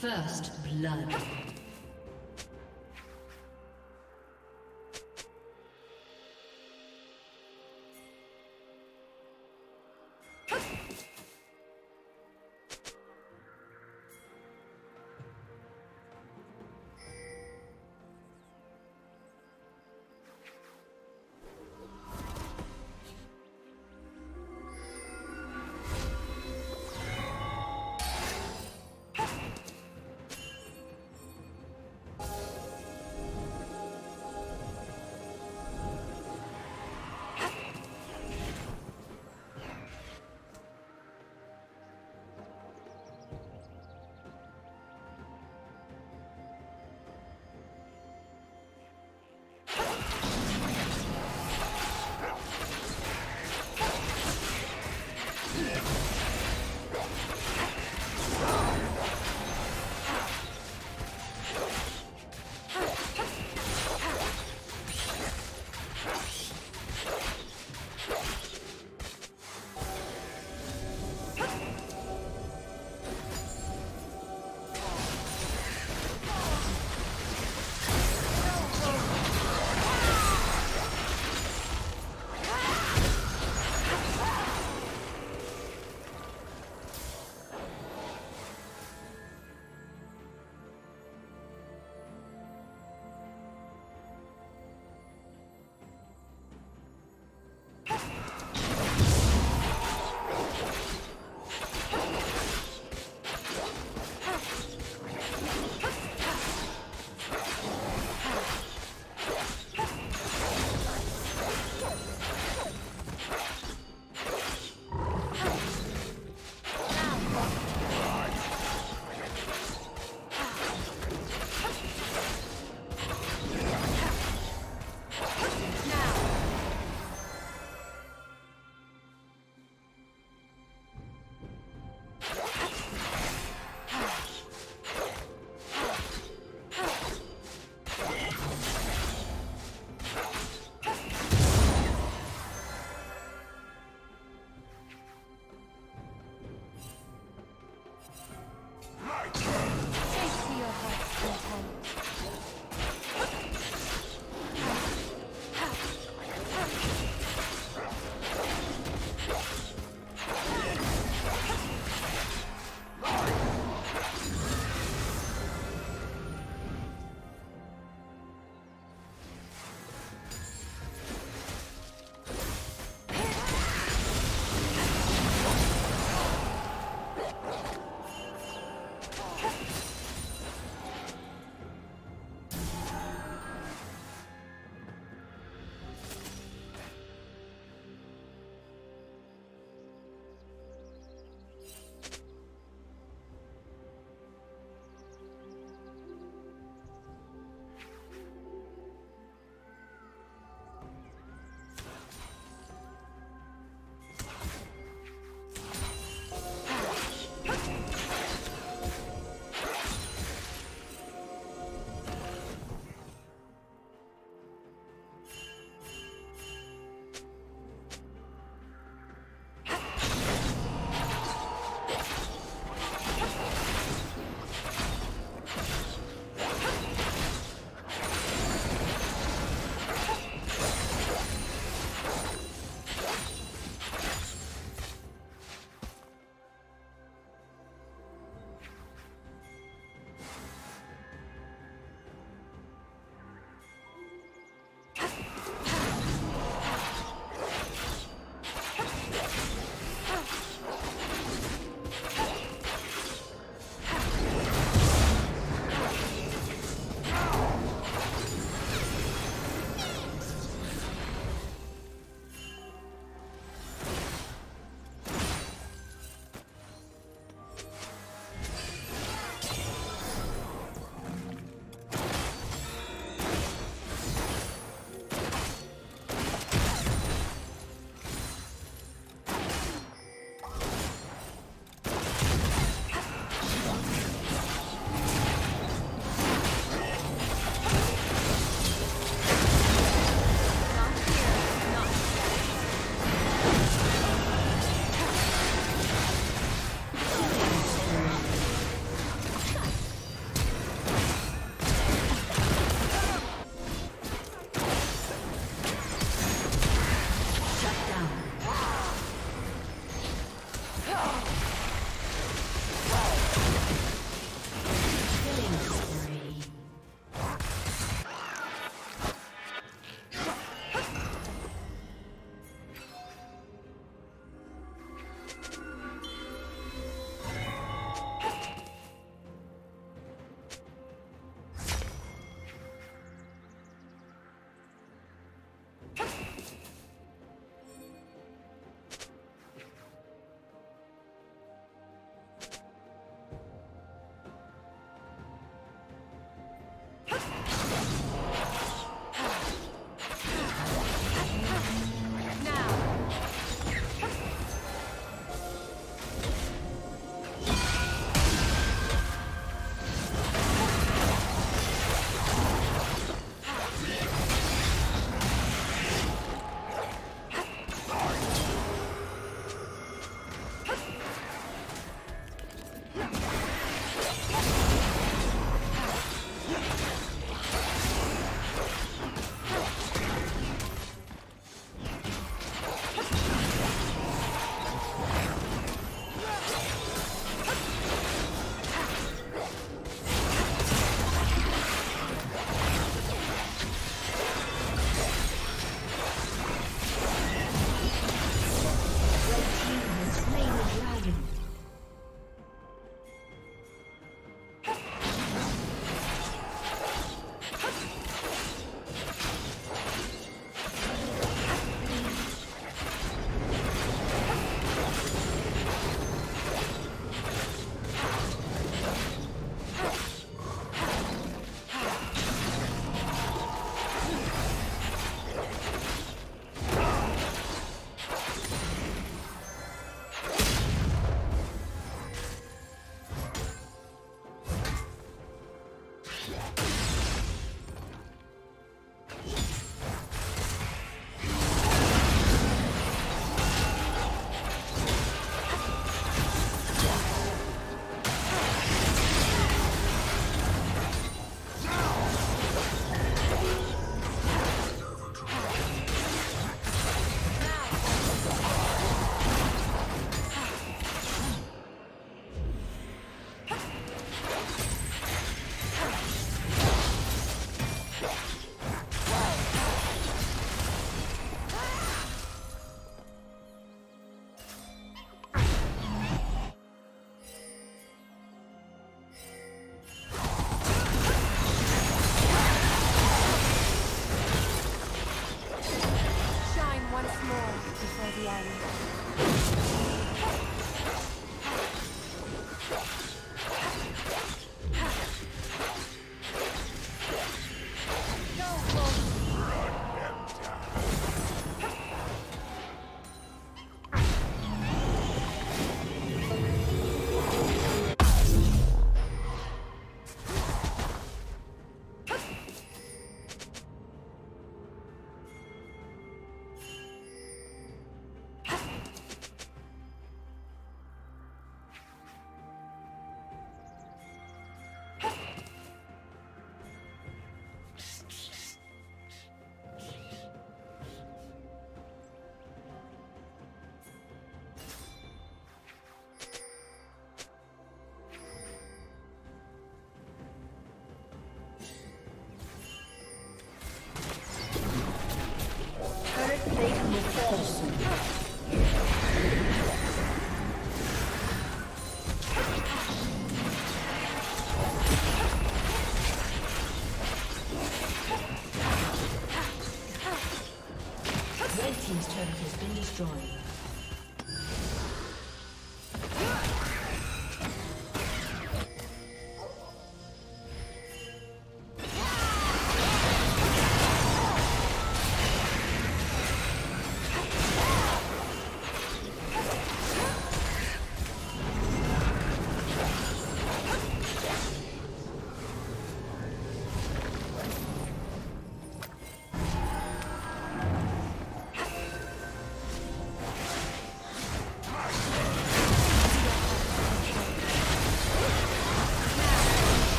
First blood.